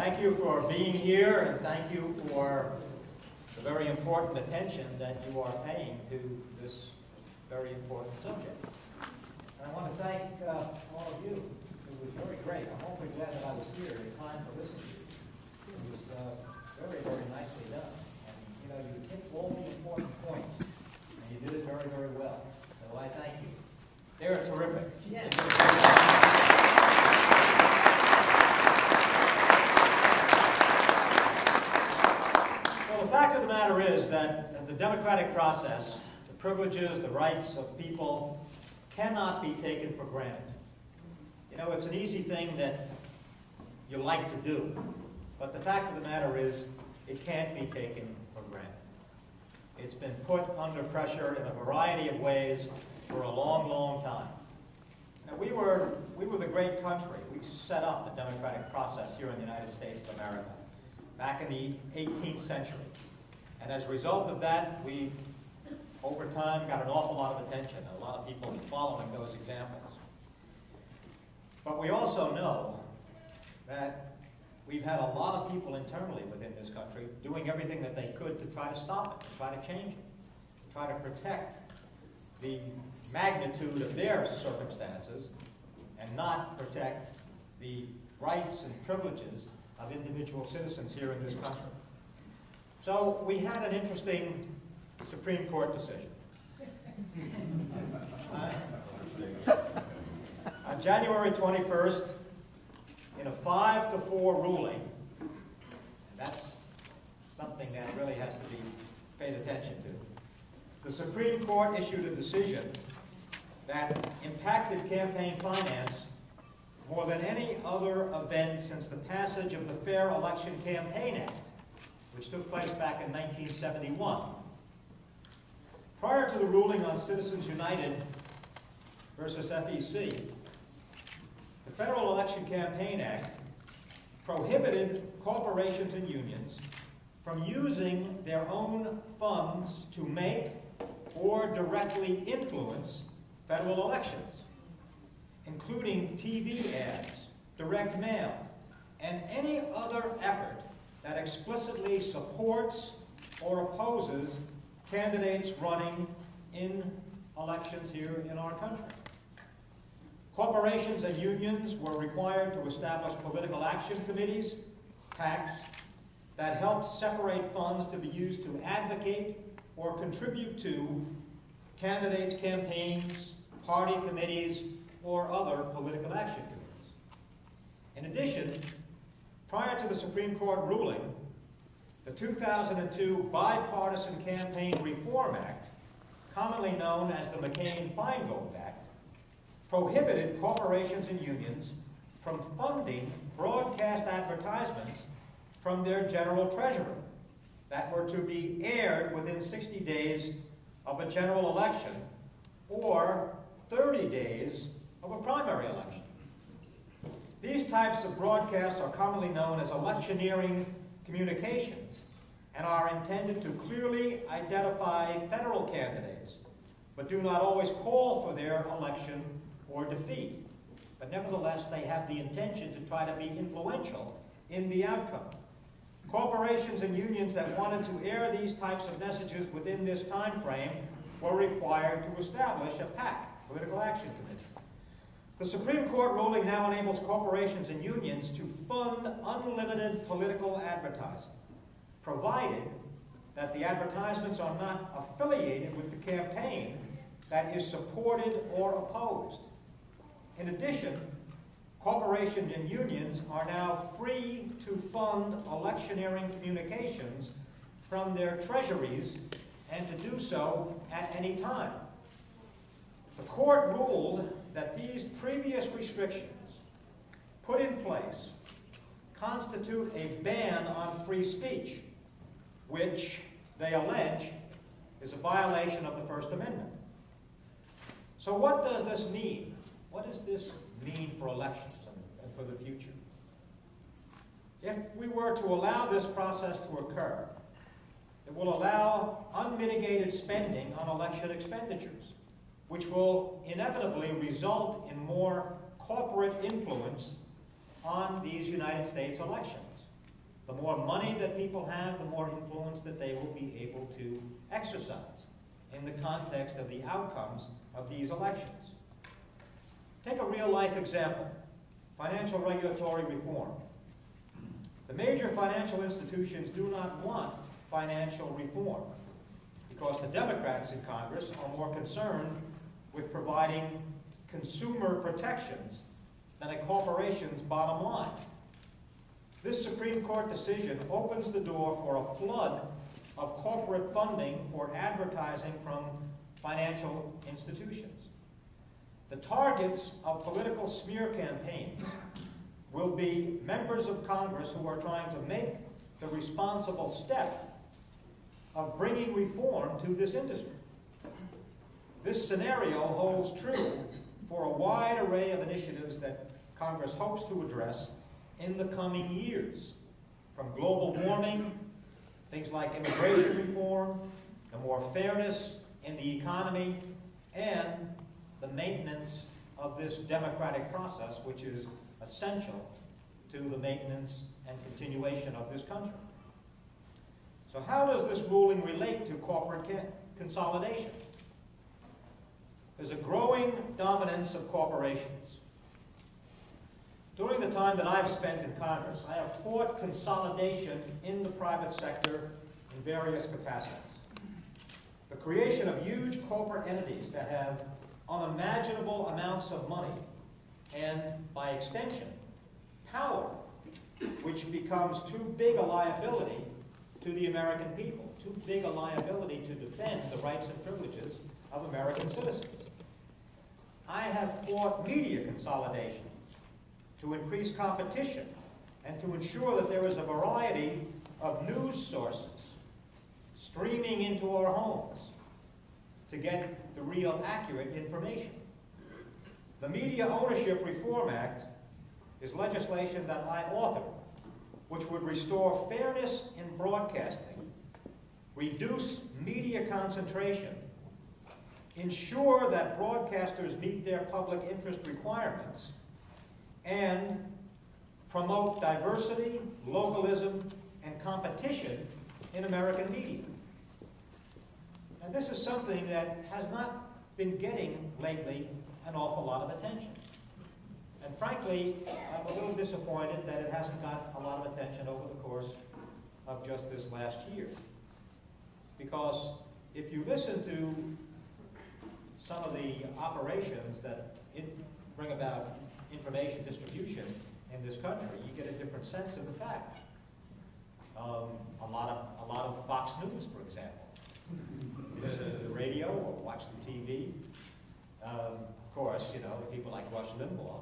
Thank you for being here, and thank you for the very important attention that you are paying to this very important subject. And I want to thank uh, all of you. It was very great. I'm awfully glad that I was here in time to listen to you. It was uh, very, very nicely done. And, you know, you hit all the important points, and you did it very, very well. So I thank you. They're terrific. Well, the fact of the matter is that the democratic process, the privileges, the rights of people cannot be taken for granted. You know, it's an easy thing that you like to do, but the fact of the matter is it can't be taken for granted. It's been put under pressure in a variety of ways for a long, long time. Now, we were, we were the great country. We set up the democratic process here in the United States of America back in the 18th century. And as a result of that, we, over time, got an awful lot of attention, a lot of people following those examples. But we also know that we've had a lot of people internally within this country doing everything that they could to try to stop it, to try to change it, to try to protect the magnitude of their circumstances and not protect the rights and privileges of individual citizens here in this country. So we had an interesting Supreme Court decision. Uh, on January 21st, in a five to four ruling, and that's something that really has to be paid attention to, the Supreme Court issued a decision that impacted campaign finance more than any other event since the passage of the Federal Election Campaign Act, which took place back in 1971. Prior to the ruling on Citizens United versus FEC, the Federal Election Campaign Act prohibited corporations and unions from using their own funds to make or directly influence federal elections including TV ads, direct mail, and any other effort that explicitly supports or opposes candidates running in elections here in our country. Corporations and unions were required to establish political action committees, PACs, that helped separate funds to be used to advocate or contribute to candidates' campaigns, party committees, or other political action committees. In addition, prior to the Supreme Court ruling, the 2002 Bipartisan Campaign Reform Act, commonly known as the McCain-Feingold Act, prohibited corporations and unions from funding broadcast advertisements from their general treasury that were to be aired within 60 days of a general election or 30 days of a primary election. These types of broadcasts are commonly known as electioneering communications and are intended to clearly identify federal candidates, but do not always call for their election or defeat. But nevertheless, they have the intention to try to be influential in the outcome. Corporations and unions that wanted to air these types of messages within this time frame were required to establish a PAC, Political Action Committee. The Supreme Court ruling now enables corporations and unions to fund unlimited political advertising, provided that the advertisements are not affiliated with the campaign that is supported or opposed. In addition, corporations and unions are now free to fund electioneering communications from their treasuries and to do so at any time. The court ruled that these previous restrictions put in place constitute a ban on free speech, which they allege is a violation of the First Amendment. So what does this mean? What does this mean for elections and for the future? If we were to allow this process to occur, it will allow unmitigated spending on election expenditures which will inevitably result in more corporate influence on these United States elections. The more money that people have, the more influence that they will be able to exercise in the context of the outcomes of these elections. Take a real-life example, financial regulatory reform. The major financial institutions do not want financial reform because the Democrats in Congress are more concerned with providing consumer protections than a corporation's bottom line. This Supreme Court decision opens the door for a flood of corporate funding for advertising from financial institutions. The targets of political smear campaigns will be members of Congress who are trying to make the responsible step of bringing reform to this industry. This scenario holds true for a wide array of initiatives that Congress hopes to address in the coming years, from global warming, things like immigration reform, the more fairness in the economy, and the maintenance of this democratic process, which is essential to the maintenance and continuation of this country. So how does this ruling relate to corporate consolidation? There's a growing dominance of corporations. During the time that I've spent in Congress, I have fought consolidation in the private sector in various capacities. The creation of huge corporate entities that have unimaginable amounts of money and, by extension, power, which becomes too big a liability to the American people, too big a liability to defend the rights and privileges of American citizens. I have fought media consolidation to increase competition and to ensure that there is a variety of news sources streaming into our homes to get the real accurate information. The Media Ownership Reform Act is legislation that I authored, which would restore fairness in broadcasting, reduce media concentration, ensure that broadcasters meet their public interest requirements, and promote diversity, localism, and competition in American media. And this is something that has not been getting lately an awful lot of attention. And frankly, I'm a little disappointed that it hasn't got a lot of attention over the course of just this last year. Because if you listen to some of the operations that in, bring about information distribution in this country, you get a different sense of the fact. Um, a lot of a lot of Fox News, for example. Listen to the radio or watch the TV. Um, of course, you know the people like Rush Limbaugh